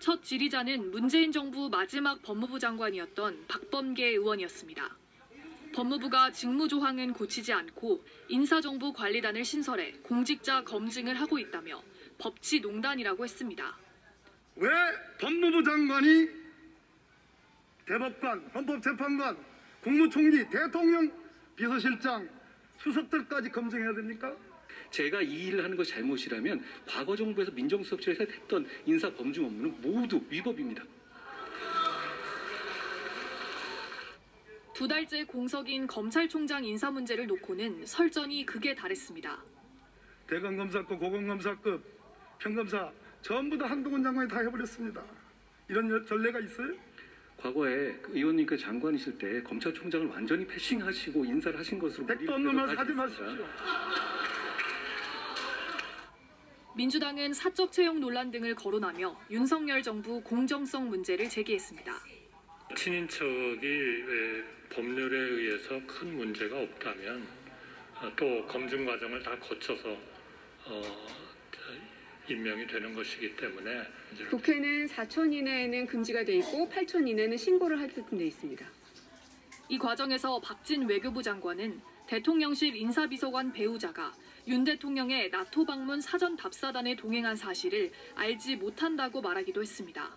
첫 지리자는 문재인 정부 마지막 법무부 장관이었던 박범계 의원이었습니다. 법무부가 직무 조항은 고치지 않고 인사정보 관리단을 신설해 공직자 검증을 하고 있다며 법치 농단이라고 했습니다. 왜 법무부 장관이 대법관, 헌법재판관, 국무총리, 대통령, 비서실장, 수석들까지 검증해야 됩니까? 제가 이 일을 하는 것이 잘못이라면 과거 정부에서 민정수석실에서 했던 인사 검증 업무는 모두 위법입니다. 두 달째 공석인 검찰총장 인사 문제를 놓고는 설전이 극에 달했습니다. 대검검사급, 고검검사급, 평검사 전부 다 한동훈 장관이 다 해버렸습니다. 이런 여- 전례가 있어요? 과거에 그 의원님께 장관이실 때 검찰총장을 완전히 패싱하시고 인사를 하신 것으로 택도 없는 말 하지. 마십시오. 민주당은 사적 채용 논란 등을 거론하며 윤석열 정부 공정성 문제를 제기했습니다. 친인척이 에, 법률에 의해서 큰 문제가 없다면 어, 또 검증 과정을 다 거쳐서 어, 자, 임명이 되는 것이기 때문에 국회는 4촌 이내에는 금지가 돼 있고 8촌 이내는 신고를 하게끔 돼 있습니다. 이 과정에서 박진 외교부 장관은 대통령실 인사비서관 배우자가 윤 대통령의 나토 방문 사전 답사단에 동행한 사실을 알지 못한다고 말하기도 했습니다.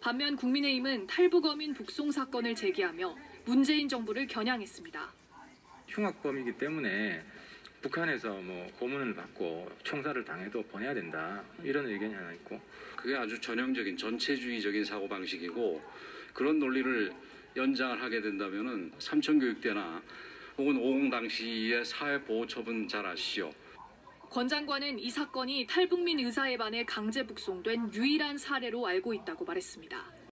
반면 국민의힘은 탈북어민 북송 사건을 제기하며 문재인 정부를 겨냥했습니다. 흉악범이기 때문에 북한에서 뭐 고문을 받고 총살을 당해도 보내야 된다 이런 의견이 하나 있고 그게 아주 전형적인 전체주의적인 사고 방식이고 그런 논리를 연장을 하게 된다면은 삼천교육대나 혹은 오공 당시의 사회보호처분 잘 아시죠? 권 장관은 이 사건이 탈북민 의사에 반해 강제 북송된 유일한 사례로 알고 있다고 말했습니다.